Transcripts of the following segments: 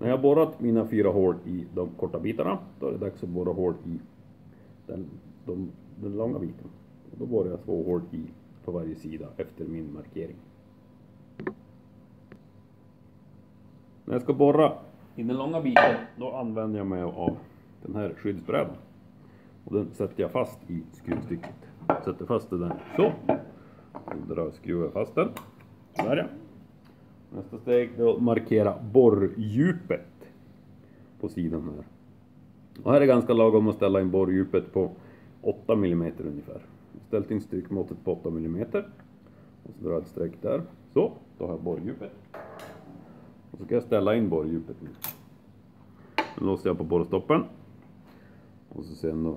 När jag har borrat mina fyra hål i de korta bitarna, då är det dags att borra hål i den, de, den långa biten. Och då borrar jag två hål i på varje sida efter min markering. När jag ska borra i den långa biten, då använder jag mig av den här skyddsbrädan. Och den sätter jag fast i skruvstycket. Sätter fast den där, så. och drar skruvar jag fast den. Där ja. Nästa steg är att markera borrdjupet på sidan här. Och här är det ganska lagom att ställa in borrdjupet på 8 mm ungefär. Ställt in strykmåttet på 8 mm. Och så drar jag ett streck där. Så, då har jag borrdjupet. Och så kan jag ställa in borrdjupet nu. Nu låser jag på borrstoppen. Och så sen då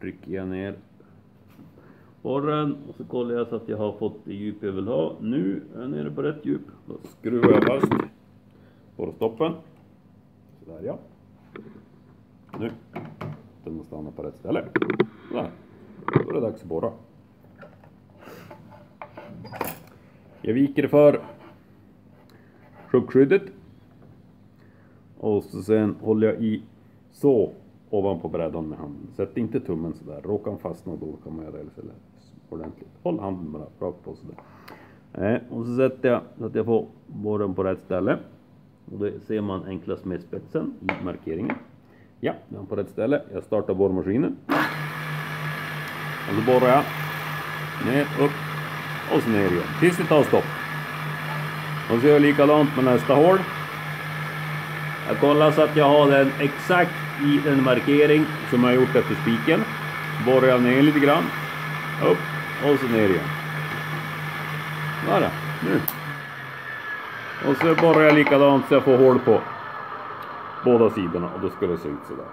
trycker jag ner borren och så kollar jag så att jag har fått det djup jag vill ha. Nu är jag nere på rätt djup. Då skruvar jag fast borrstoppen. Sådär ja. Nu. Den måste stanna på rätt ställe. Sådär. Då är det dags att borra. Jag viker för sjunkskyddet. Och så sen håller jag i så ovanpå brädan med handen. Sätt inte tummen sådär. Råkar den fastna då kan man göra det eller ordentligt. Håll handen bara rakt på sådär. Eh, och så sätter jag så att jag får borren på rätt ställe. Och det ser man enklast med spetsen i markeringen. Ja, den på rätt ställe. Jag startar borrmaskinen. Och så borrar jag. Ner, upp och så ner igen. Tills det tar stopp. Och så gör jag likadant med nästa hål. Jag kollar så att jag har den exakt i den markering som jag gjort efter spiken. Borrar jag ner lite grann. Upp och så ner igen. Där nu. Och så borrar jag likadant så jag får hål på båda sidorna och då ska det se ut sådär.